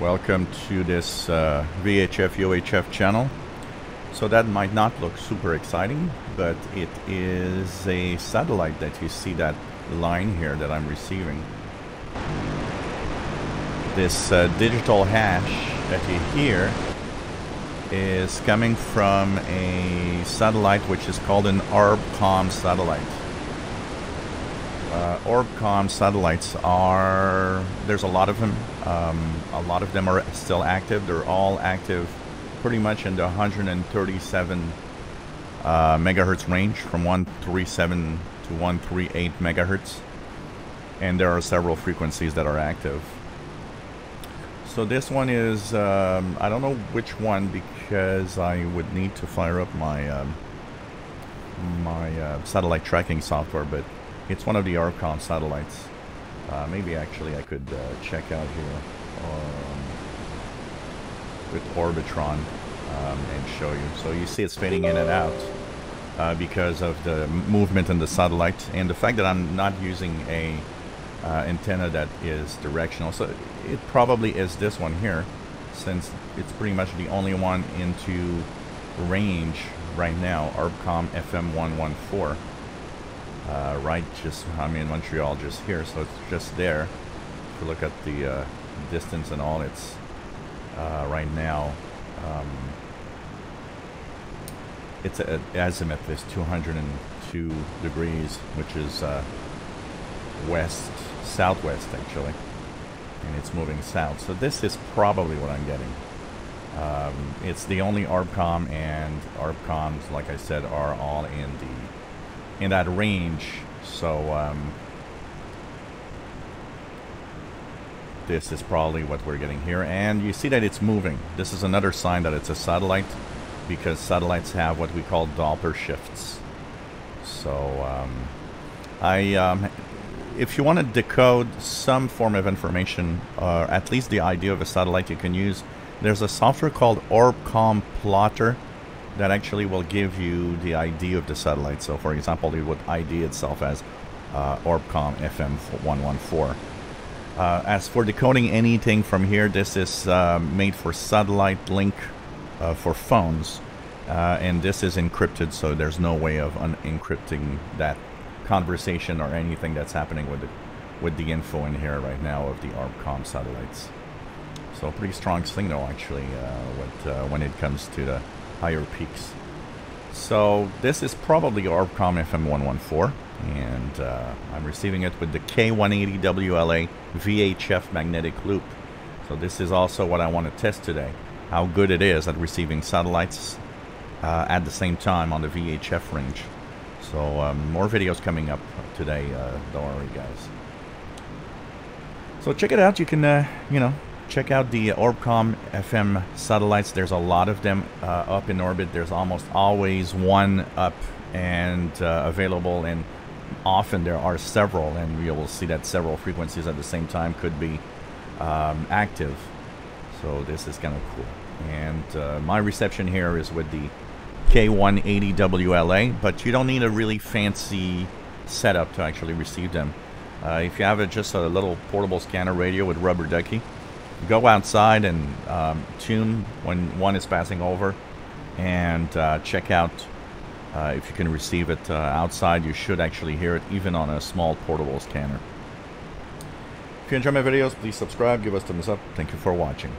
Welcome to this uh, VHF UHF channel. So that might not look super exciting, but it is a satellite that you see that line here that I'm receiving. This uh, digital hash that you hear is coming from a satellite which is called an ORBCOMM satellite. Uh, ORBCOMM satellites are, there's a lot of them. Um, a lot of them are still active. They're all active pretty much in the 137 uh, megahertz range from 137 to 138 megahertz. And there are several frequencies that are active. So this one is, um, I don't know which one because I would need to fire up my um, my uh, satellite tracking software, but it's one of the ORBCOMM satellites. Uh, maybe actually I could uh, check out here um, with Orbitron um, and show you. So you see it's fading in and out uh, because of the movement in the satellite and the fact that I'm not using a uh, antenna that is directional. So it probably is this one here since it's pretty much the only one into range right now, ORBCOMM FM 114 uh, right just I mean, Montreal just here so it's just there. If you look at the uh, distance and all it's uh, right now um, it's at azimuth is 202 degrees which is uh, west southwest actually and it's moving south. So this is probably what I'm getting. Um, it's the only ORBCOMM and ORBCOMMs like I said are all in the in that range. So um, this is probably what we're getting here. And you see that it's moving. This is another sign that it's a satellite because satellites have what we call Doppler shifts. So um, I, um, if you want to decode some form of information, or at least the idea of a satellite you can use, there's a software called Orbcomm Plotter that actually will give you the ID of the satellite. So, for example, it would ID itself as uh, ORBCOMM FM 114. Uh, as for decoding anything from here, this is uh, made for satellite link uh, for phones, uh, and this is encrypted, so there's no way of unencrypting that conversation or anything that's happening with the with the info in here right now of the ORBCOMM satellites. So pretty strong signal actually uh, when it comes to the higher peaks. So this is probably ORBCOMM FM114, and uh, I'm receiving it with the K180 WLA VHF magnetic loop. So this is also what I want to test today, how good it is at receiving satellites uh, at the same time on the VHF range. So um, more videos coming up today, uh, don't worry guys. So check it out, you can, uh, you know, check out the ORBCOMM FM satellites. There's a lot of them uh, up in orbit. There's almost always one up and uh, available, and often there are several, and you will see that several frequencies at the same time could be um, active. So this is kind of cool. And uh, my reception here is with the K180 WLA, but you don't need a really fancy setup to actually receive them. Uh, if you have a, just a little portable scanner radio with rubber ducky, go outside and um, tune when one is passing over and uh, check out uh, if you can receive it uh, outside. You should actually hear it even on a small portable scanner. If you enjoy my videos, please subscribe, give us a thumbs up. Thank you for watching.